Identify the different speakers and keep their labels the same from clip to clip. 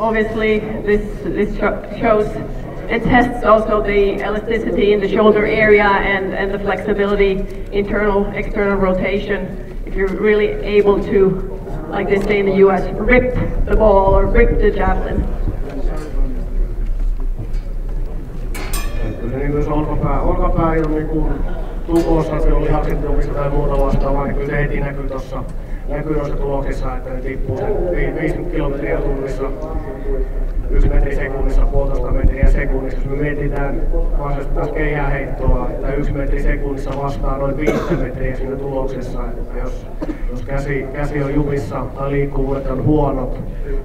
Speaker 1: obviously this this shows it tests also the elasticity in the shoulder area and, and the flexibility, internal, external rotation. If you're really able to, like they say in the US, rip the ball or rip the javelin.
Speaker 2: Se lihaksettomissa tai muuta vastaavaa, niin kyllä se heti näkyy tuossa näkyy noissa tuloksissa, että ne tippuu sen 50 kilometriä tunnissa, yksi metri sekunnissa, puolitoista metriä sekunnissa. Jos me mietitään vastustettaisiin keihäheittoa, että yksi metri sekunnissa vastaa noin viittä metriä siinä tuloksessa. Että jos, jos käsi, käsi on jumissa tai liikkuvuudet on huonot,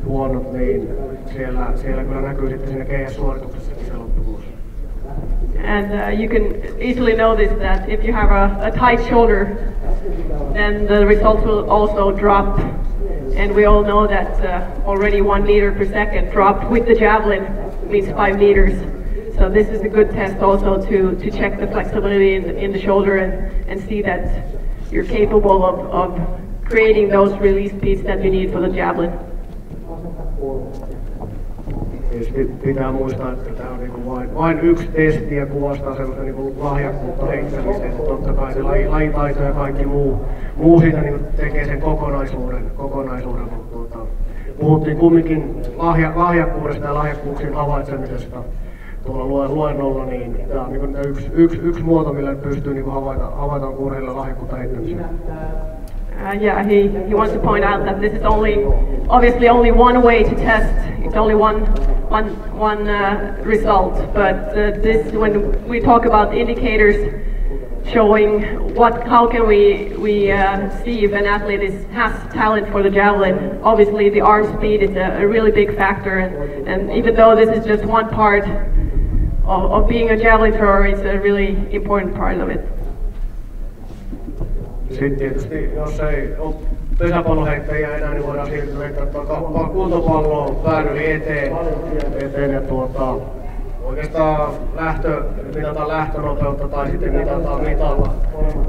Speaker 2: huonot niin siellä, siellä kyllä näkyy sitten siinä keihäsuorituksessakin se.
Speaker 1: And uh, you can easily notice that if you have a, a tight shoulder, then the results will also drop. And we all know that uh, already one meter per second dropped with the javelin means five meters. So this is a good test also to, to check the flexibility in the, in the shoulder and, and see that you're capable of, of creating those release speeds that you need for the javelin.
Speaker 2: Tietysti pitää muistaa, että tämä on niinku vain, vain yksi testi ja kuvastaa sellaista niinku lahjakkuutta heittämiseen. Totta kai se laji, lajitaito ja kaikki muu, muu siitä niinku tekee sen kokonaisuuden, kokonaisuuden mutta tuota, puhuttiin kumminkin lahja, lahjakkuudesta ja lahjakkuuksien havaitsemisesta tuolla luennolla, niin tämä on niinku yksi, yksi, yksi muoto, millä pystyy niinku havaita, havaita urheilijoilla lahjakkuutta heittämiseen.
Speaker 1: Uh, yeah, he, he wants to point out that this is only, obviously only one way to test. It's only one, one, one uh, result. But uh, this, when we talk about indicators showing what, how can we, we uh, see if an athlete is, has talent for the javelin, obviously the arm speed is a, a really big factor. And, and even though this is just one part of, of being a javelin thrower, it's a really important part of it.
Speaker 2: Ole pesäpalloheittäjiä enää, niin voidaan siirtyä heittää tuota kuntopalloa pään yli eteen. eteen ja tuota, oikeastaan lähtö, mitataan lähtönopeutta tai sitten mitataan mitalla,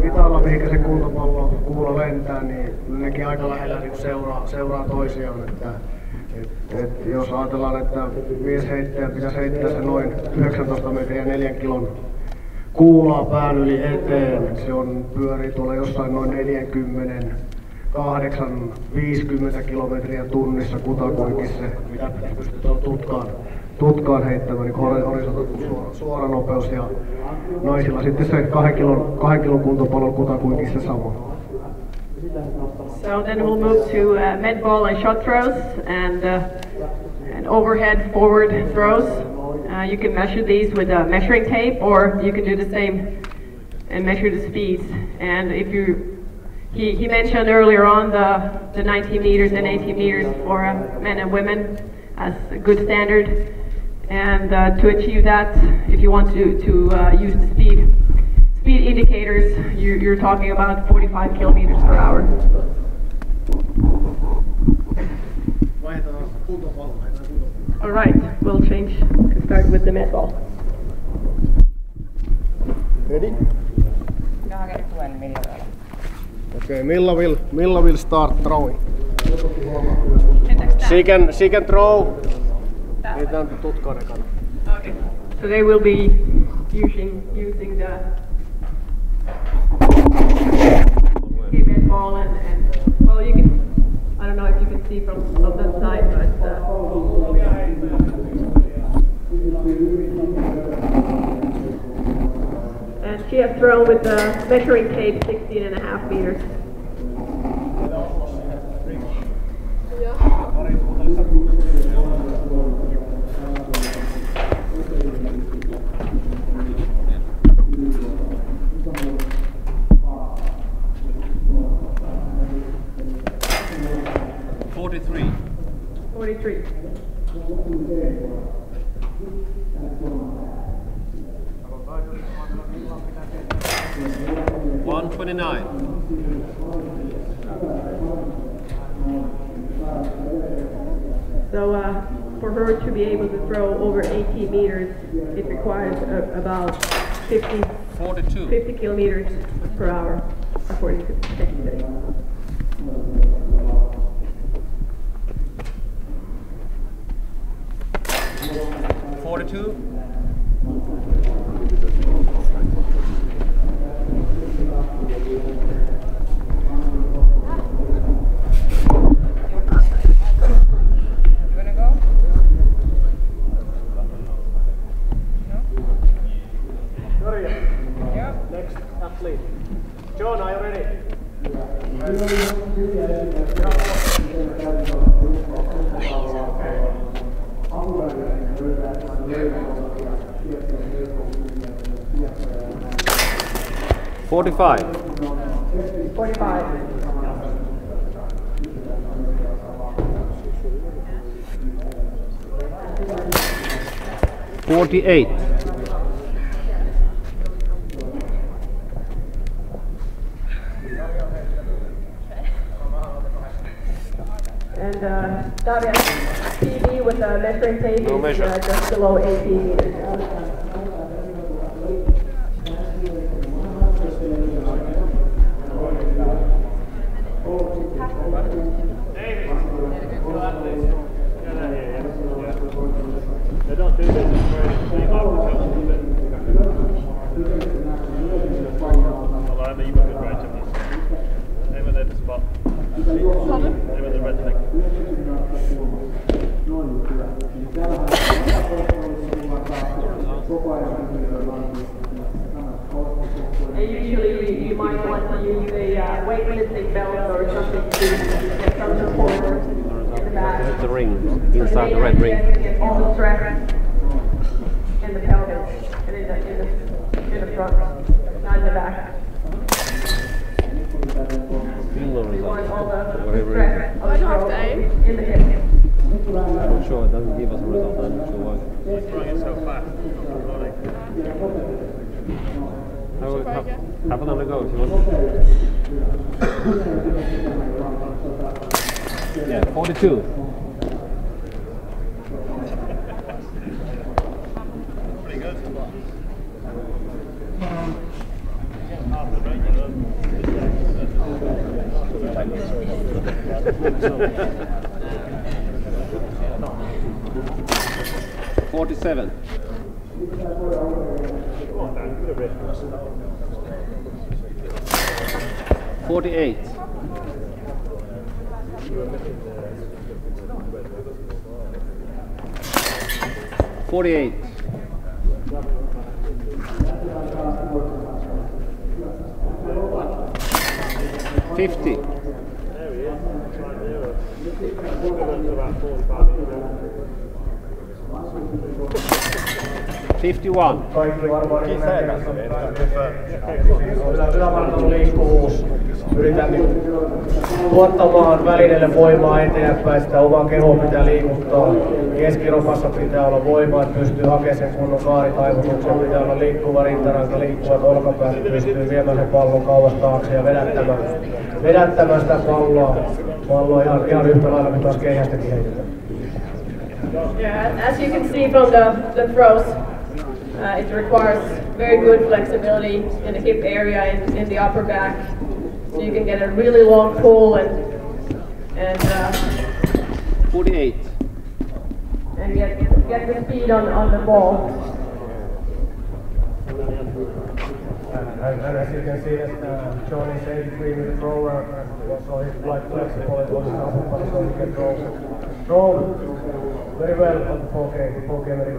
Speaker 2: mitalla mihinkä se kuntopallo kuulo lentää, niin nekin aika lähellä niin seuraa, seuraa toisiaan. Että, et, et, jos ajatellaan, että miesheittäjä pitäisi heittää se noin 19 metriä 4 kilon kuulaa pään yli eteen. Se on pyöri tuolla jossain noin 40 8, 50 kilometriä tunnissa kutakuinkin se, mitä pystytään tutkaan, tutkaan heittämään, niin horisontti suora, suora nopeus ja naisilla sitten se kahden kilon, kahden kilon kuntopallon kutakuinkin se sama.
Speaker 1: So then we'll move to uh, med ball and shot throws and, uh, and overhead forward throws. Uh, you can measure these with a measuring tape or you can do the same and measure the speeds. And if you, he, he mentioned earlier on the, the 19 meters and 18 meters for uh, men and women as a good standard. And uh, to achieve that, if you want to, to uh, use the speed, speed indicators, you're, you're talking about 45 kilometers per hour. All right, we'll change and start with the med ball.
Speaker 2: Ready? Okay, Milla will, Milla will start throwing. She can, she can throw. Niitä on tutkaan.
Speaker 1: Okay. So they will be using using the okay, med ball and, and well you can I don't know if you can see from, from that side but uh, she has thrown with the measuring tape 16 and a half meters. 50 meters, it requires a, about 50, 50 kilometers per hour, according to
Speaker 3: the secretary. Forty-two.
Speaker 4: 45.
Speaker 1: 45.
Speaker 4: Forty-eight.
Speaker 1: And uh, Daria, TV with a measuring tape
Speaker 4: no
Speaker 1: is uh, just below 18 meters. Usually you, might want to use a uh, weightlifting belt or something to get some support in the back.
Speaker 4: The ring inside the red ring.
Speaker 1: is to get all the stress in the pelvis and in the, in the, in the front, not in the back.
Speaker 4: Feel the
Speaker 1: You want
Speaker 4: result.
Speaker 1: all the
Speaker 4: Whatever it
Speaker 1: stress of the throat in the hip.
Speaker 4: I'm not sure. It doesn't give us a result. I'm not sure why.
Speaker 5: Throwing it so fast.
Speaker 4: Have, a- have, have another go if you want. yeah, 42.
Speaker 5: Pretty good. Half the range, you know.
Speaker 4: Forty-seven. Forty-eight. Forty-eight. Fifty.
Speaker 3: Grazie. 51. Tuottamaan välineelle voimaa eteenpäin, sitä omaa kehoa pitää liikuttaa. Keskiropassa pitää olla voimaa, että pystyy hakemaan sen kunnon kaaritaivutuksen, pitää olla liikkuva rintaranka, liikkuvat olkapäät, pystyy viemään sen pallon kauas taakse ja vedättämään, vedättämään sitä palloa, palloa ihan, ihan yhtä lailla kuin taas keihästäkin heitetään.
Speaker 1: Yeah, as you can see from the, the throws, uh, it requires very good flexibility in the hip area and in the upper back. So you can get a really long pull and, and, uh,
Speaker 4: Forty-eight.
Speaker 1: and get, get the speed on, on the ball.
Speaker 3: And, and as you can see that uh, John is 83 meter thrower and so he's quite flexible and also comfortable so he can throw, throw very well on the 4K, 4K very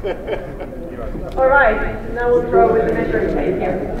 Speaker 1: All right, now we'll throw with the measuring tape here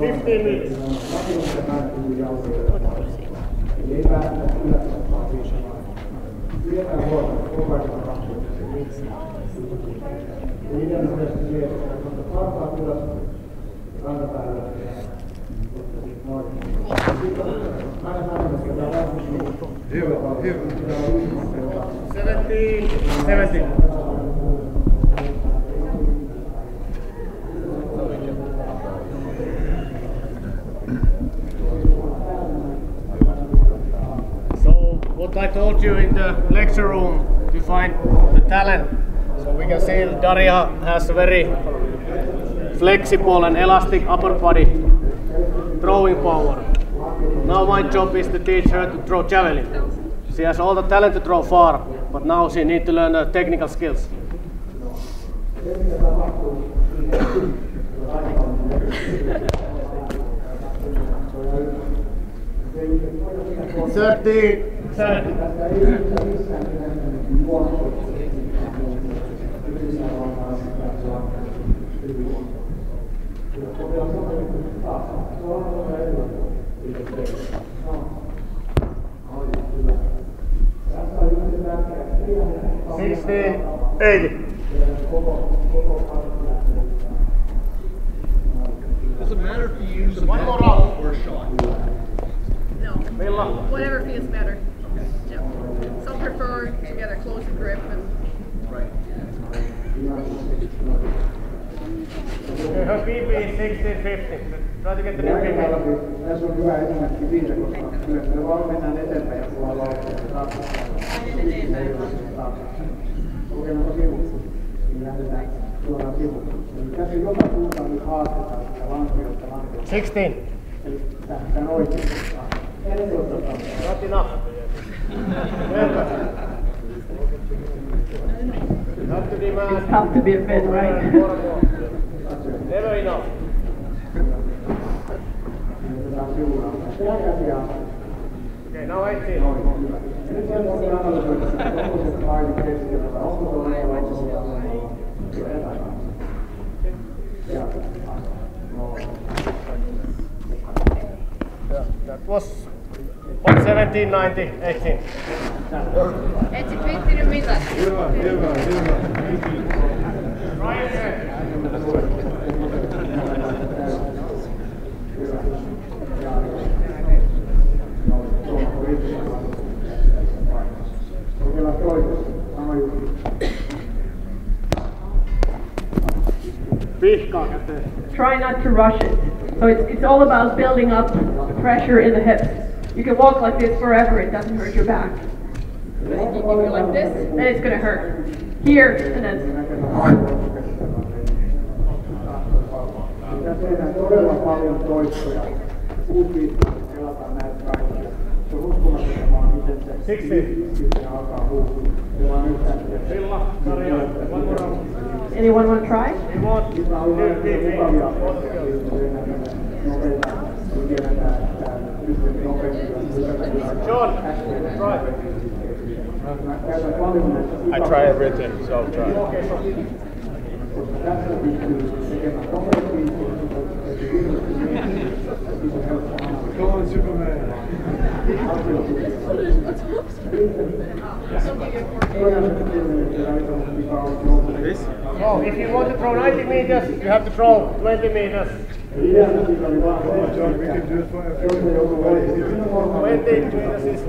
Speaker 3: minutes. Seventeen. Seventeen. What I told you in the lecture room to find the talent. So we can see Daria has a very flexible and elastic upper body throwing power. Now my job is to teach her to throw javelin. She has all the talent to throw far, but now she needs to learn the technical skills. Thirteen. Seven. Sixteen. Eighty.
Speaker 6: Does it matter if you use a
Speaker 3: One more
Speaker 6: ball
Speaker 3: round.
Speaker 6: or a shot?
Speaker 7: No, whatever feels better. Yeah. Prefer to get a closer grip and
Speaker 6: Right.
Speaker 3: Okay, her PP is sixteen fifty. Try to get the new PP.
Speaker 8: Tässä on hyvä esimerkki siitä, koska kyllä me vaan mennään eteenpäin ja tullaan laukauksia. Kokeillaan sivuun, niin lähdetään suoraan sivuun. Eli tässä joka suuntaan nyt haastetaan sitä lankeutta lankeutta.
Speaker 3: Sixteen.
Speaker 8: Eli tähän oikein.
Speaker 3: Not enough. Remember. Not to demand.
Speaker 1: It's tough to be a Fed, right?
Speaker 3: Never enough. Okay, now 18.
Speaker 8: Ja nyt sen voi analysoida, että onko se paini keskellä vai onko se oikealla, onko se oikealla. Ja, no,
Speaker 3: Yeah, that was 117, 90, 18.
Speaker 7: etsi pittin mitä.
Speaker 3: Try again.
Speaker 8: kokeillaan toisessa. Sama juttu.
Speaker 3: Pihkaa käteen.
Speaker 1: Try not to rush it. So it's, it's all about building up pressure in the hips. You can walk like this forever, it doesn't hurt your back.
Speaker 7: If you go like this,
Speaker 1: Then it's gonna hurt. Here, and then
Speaker 8: Tässä tehdään todella paljon toistoja. Kuusi viikkoa pelataan näitä kaikkia. Se on uskomatonta vaan miten se sitten alkaa huutua. Se vaan yhtäkkiä.
Speaker 3: Villa, Sarja, one more round.
Speaker 1: anyone want to try?
Speaker 8: Niitä on ihan mukavia asioita, joista tehdään näitä nopeita. Kun tiedetään, että tämä yhteen nopeasti on hypätä.
Speaker 3: John, right.
Speaker 8: Mä käytän paljon näitä
Speaker 5: I try everything, so I'll try.
Speaker 8: koska tässä pystyy tekemään nopeasti. Come on, Superman.
Speaker 3: Oh, if you want to throw 90 meters, you have to throw 20 meters. 20 meters is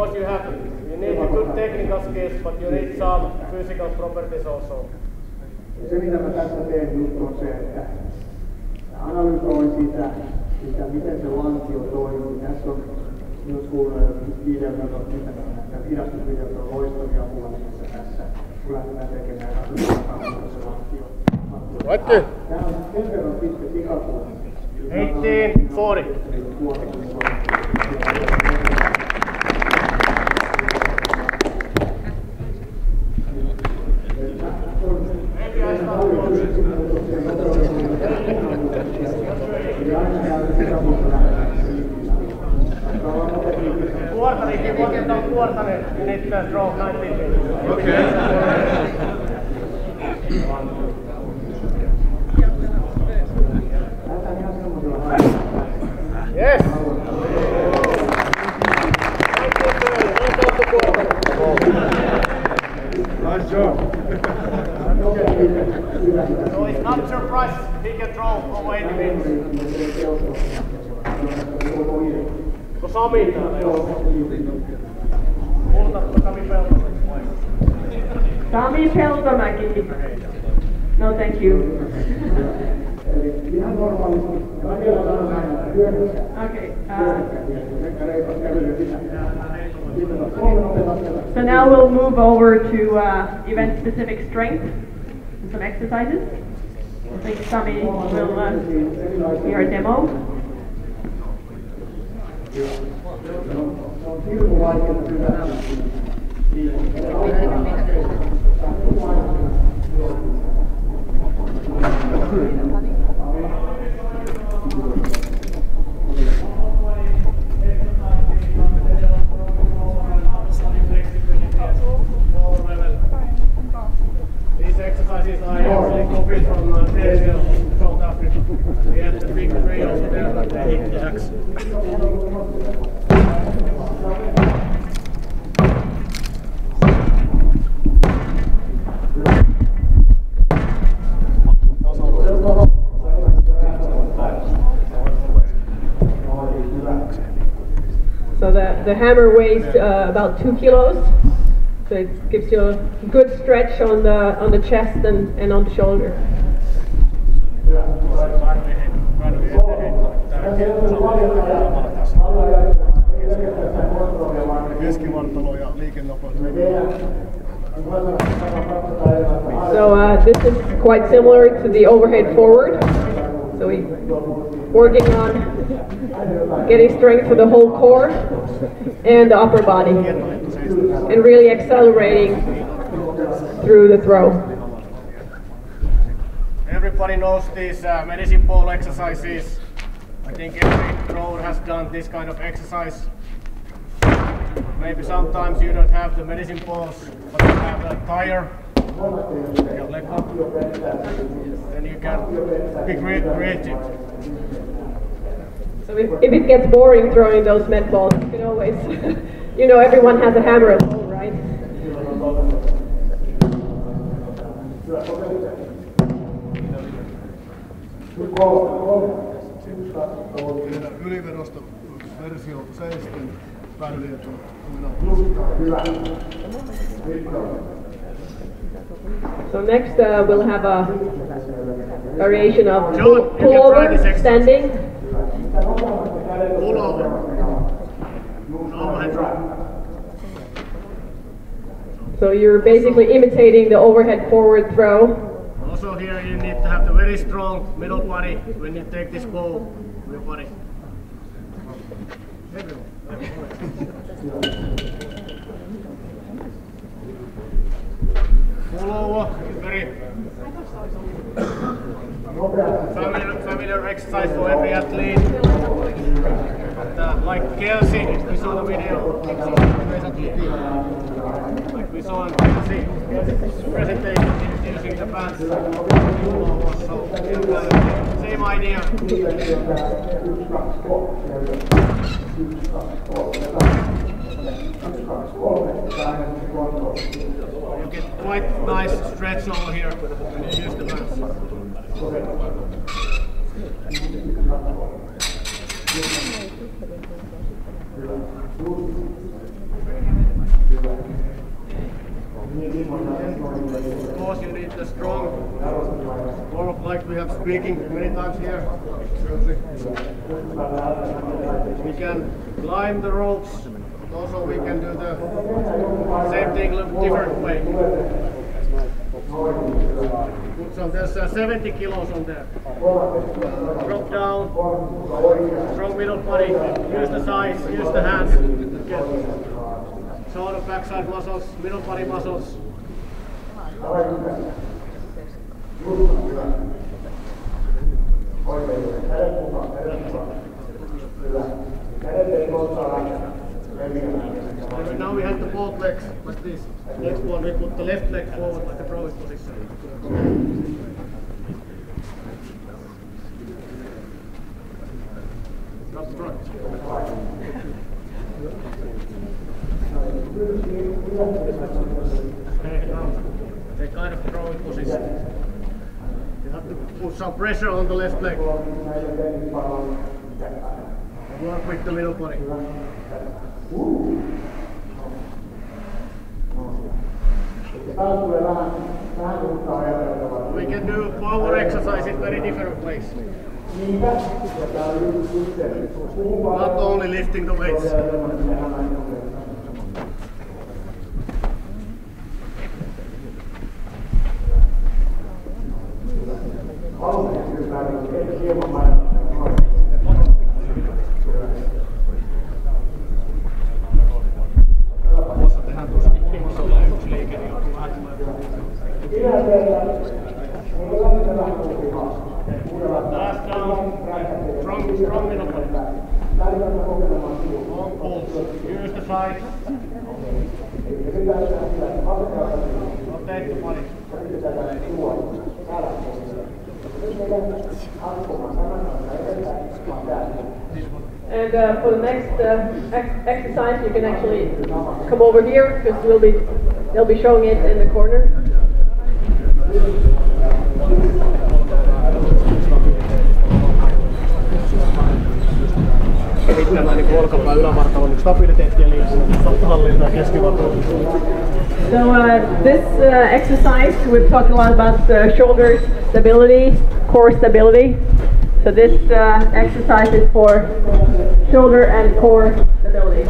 Speaker 3: course you have, you need a good technical skills, but you need some physical properties also.
Speaker 8: Se mitä mä tässä teen nyt on se, että analysoin sitä, että miten se lantio toimii. Tässä on myös kuunnellut videoita, mitä näitä hidastusvideoita on loistavia huomioissa tässä, kun lähdetään tekemään asuntoja se lantio.
Speaker 3: Vaikka.
Speaker 8: Tämä on sen verran pitkä
Speaker 3: pikapuoli. 18, 40. Draw 90 meters.
Speaker 8: Lähdetään ihan.
Speaker 3: Yes.
Speaker 8: Nice job.
Speaker 3: So it's not surprise he can draw away the. Kun Sami täällä joo. Multa Sami Peltonen vai?
Speaker 1: Sami Peltomäki. No thank you.
Speaker 8: Eli ihan normaalisti. Kaikilla on aina hyödyssä.
Speaker 1: Okay. Uh,
Speaker 8: Sitten on kolme nopeaa
Speaker 1: so now we'll move over to uh, event-specific strength and some exercises. I think Sami will uh, be our demo.
Speaker 8: on hirmu vaikea hyväksyä.
Speaker 3: These exercises I actually copied from uh, Denzel, South Africa. He had the big three over there, like the hip jacks.
Speaker 1: So the, hammer weighs uh, about two kilos. So it gives you a good stretch on the on the chest and, and on the shoulder. So uh, this is quite similar to the overhead forward. Working on getting strength for the whole core and the upper body, and really accelerating through the throw.
Speaker 3: Everybody knows these uh, medicine ball exercises. I think every thrower has done this kind of exercise. Maybe sometimes you don't have the medicine balls, but you have a tire. Your leg up. Then you can be great creative.
Speaker 1: So if, if it gets boring throwing those med balls, you can always, you know, everyone has a hammer at home, right?
Speaker 3: Tehdään ylivedosta versio seisten päädyliettä.
Speaker 1: So next uh, we'll have a variation of
Speaker 3: John,
Speaker 1: pull, over, standing.
Speaker 3: Pull over.
Speaker 1: So you're basically imitating the overhead forward throw.
Speaker 3: Also here you need to have the very strong middle body when you take this ball your body. Is very familiar, familiar exercise for every athlete. But, uh, like Kelsey, if we saw the video, like we saw in Kelsey, Kelsey's presentation, he's using the pants. So, uh, same idea. Get quite nice stretch over here use the. Of course, you need the strong, more of like we have speaking many times here. We can climb the ropes, also we can do the same thing different way. So there's uh, 70 kilos on there. Drop down, strong middle body, use the sides, use the hands. Get of backside muscles, middle body muscles. Now we have the both legs like this. Next one we put the left leg forward like a throwing position. They kind of throwing position. You have to put some pressure on the left leg. Work with the middle body. We can do power exercise in very different ways. Not only lifting the weights.
Speaker 1: And uh, for the next uh, ex- exercise, you can actually come over here because we'll be they'll be showing it in the corner.
Speaker 3: Olkapää hallintaa ja.
Speaker 1: So uh, this uh, exercise, we've talked a lot about uh, shoulder stability, core stability. So this uh, exercise is for shoulder and core stability.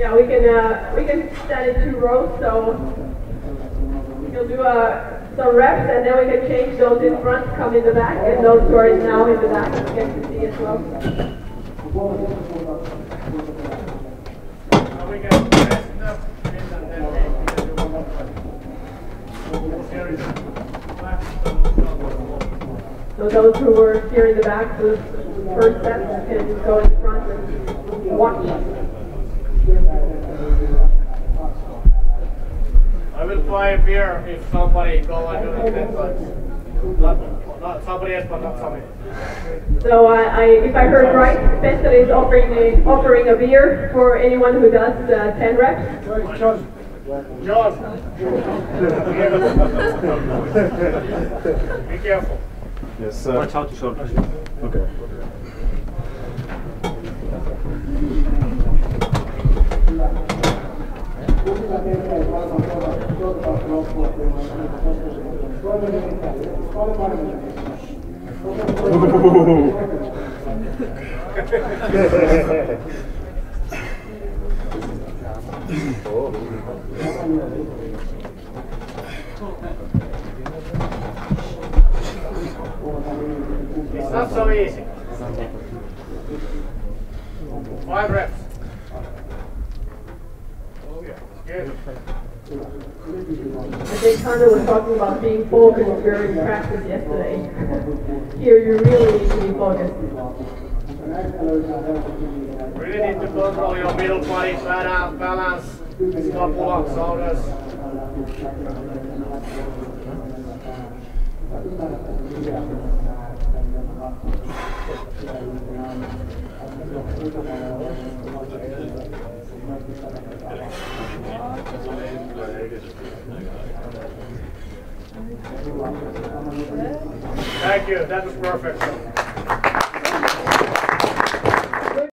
Speaker 1: Yeah, we can uh, we can stand in two rows. So we'll do uh, some reps, and then we can change those in front, come in the back, and those who are now in the back get to see as well. So those who were here in the back, first steps can go in front and watch.
Speaker 3: I will buy a beer if somebody go and do it ten times. Not No, somebody else, but not Sami.
Speaker 1: So I, I, if I heard right, Spencer is offering a, offering a beer for anyone who does uh, 10 reps.
Speaker 3: John. Be careful.
Speaker 9: Yes, sir.
Speaker 4: Watch out to shoulders.
Speaker 9: Okay.
Speaker 3: It's not so easy. Five reps. Good.
Speaker 1: I was talking about being focused during practice yesterday. Here you really need to be focused.
Speaker 3: Really need to control your middle body flat balance, balance, scapula, shoulders. Thank you, that was perfect.